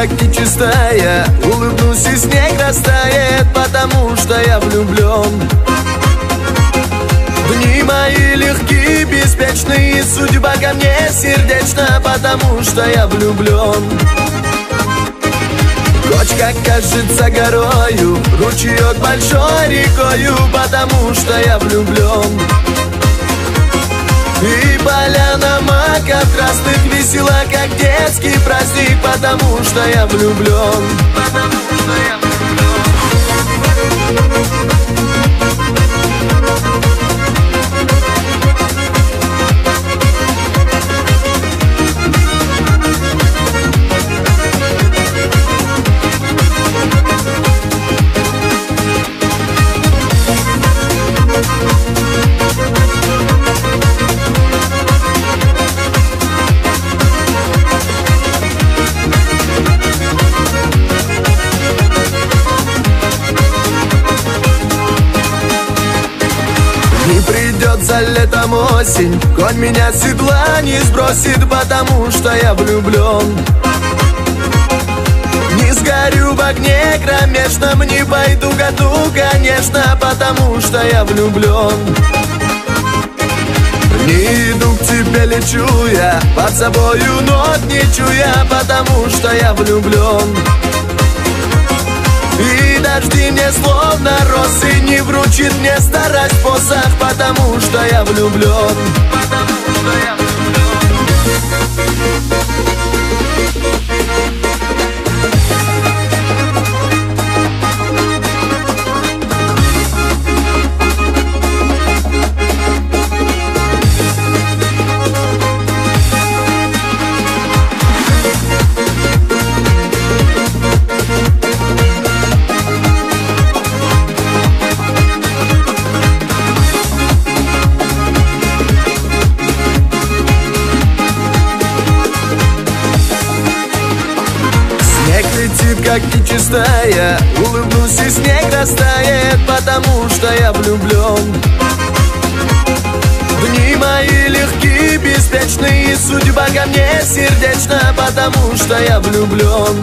как и чистая Улыбнусь и снег растает Потому что я влюблен Дни мои легкие, беспечные Судьба ко мне сердечна Потому что я влюблен Кочка кажется горою Ручеек большой рекою Потому что я влюблен И поляна Весела, как детский праздник Потому что я влюблен Потому что я Не придет за летом осень Конь меня с седла не сбросит Потому что я влюблен Не сгорю в огне кромешном Не пойду году, конечно Потому что я влюблен Не иду к тебе, лечу я Под собою нот не чуя Потому что я влюблен и дожди мне словно росы Не вручит мне старость посох Потому что я влюблен Потому что я Снег летит, как чистая. Улыбнусь и снег растает Потому что я влюблен Дни мои легкие, беспечные Судьба ко мне сердечна Потому что я влюблен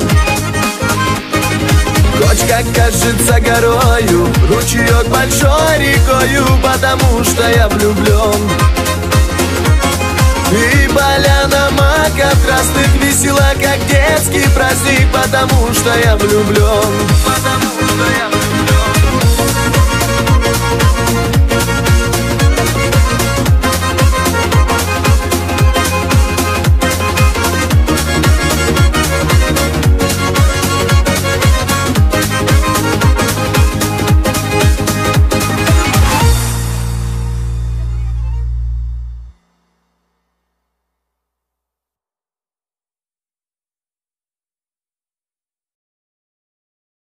Кочка кажется горою Ручеек большой рекою Потому что я влюблен красных весела, как детский праздник Потому что я влюблен. Потому что я влюблен